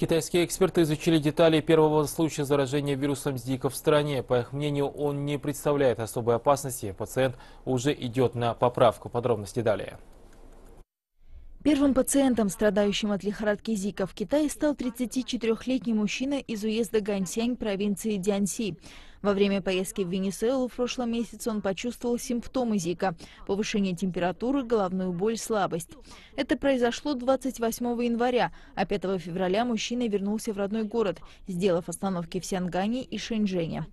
Китайские эксперты изучили детали первого случая заражения вирусом Зика в стране. По их мнению, он не представляет особой опасности. Пациент уже идет на поправку. Подробности далее. Первым пациентом, страдающим от лихорадки Зика в Китае, стал 34-летний мужчина из уезда Ганьсянь провинции Дяньси. Во время поездки в Венесуэлу в прошлом месяце он почувствовал симптомы Зика – повышение температуры, головную боль, слабость. Это произошло 28 января, а 5 февраля мужчина вернулся в родной город, сделав остановки в Сянгане и Шэньчжэне.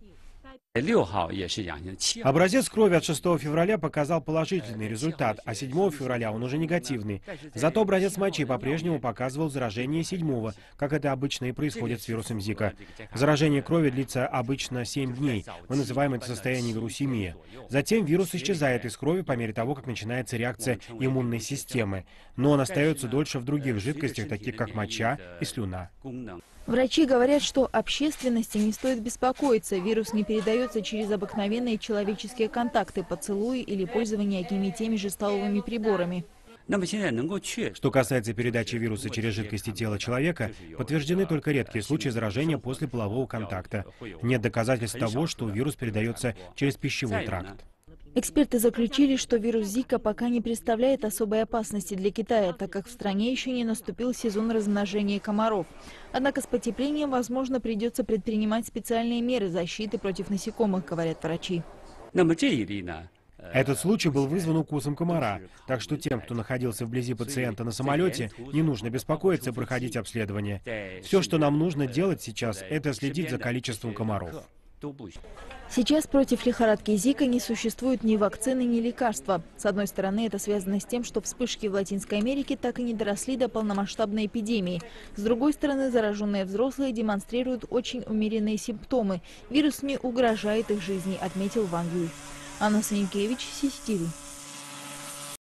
Образец крови от 6 февраля показал положительный результат, а 7 февраля он уже негативный. Зато образец мочи по-прежнему показывал заражение 7 как это обычно и происходит с вирусом Зика. Заражение крови длится обычно 7 дней. Мы называем это состояние вирусемия. Затем вирус исчезает из крови по мере того, как начинается реакция иммунной системы. Но он остается дольше в других жидкостях, таких как моча и слюна. Врачи говорят, что общественности не стоит беспокоиться. Вирус не передается через обыкновенные человеческие контакты, поцелуи или пользование одними и теми же столовыми приборами. Что касается передачи вируса через жидкости тела человека, подтверждены только редкие случаи заражения после полового контакта. Нет доказательств того, что вирус передается через пищевой тракт. Эксперты заключили, что вирус Зика пока не представляет особой опасности для Китая, так как в стране еще не наступил сезон размножения комаров. Однако с потеплением, возможно, придется предпринимать специальные меры защиты против насекомых, говорят врачи. Этот случай был вызван укусом комара, так что тем, кто находился вблизи пациента на самолете, не нужно беспокоиться проходить обследование. Все, что нам нужно делать сейчас, это следить за количеством комаров. Сейчас против лихорадки Зика не существует ни вакцины, ни лекарства. С одной стороны, это связано с тем, что вспышки в Латинской Америке так и не доросли до полномасштабной эпидемии. С другой стороны, зараженные взрослые демонстрируют очень умеренные симптомы. Вирус не угрожает их жизни, отметил Ван Юй. Анна Саникевич, Сиситиви.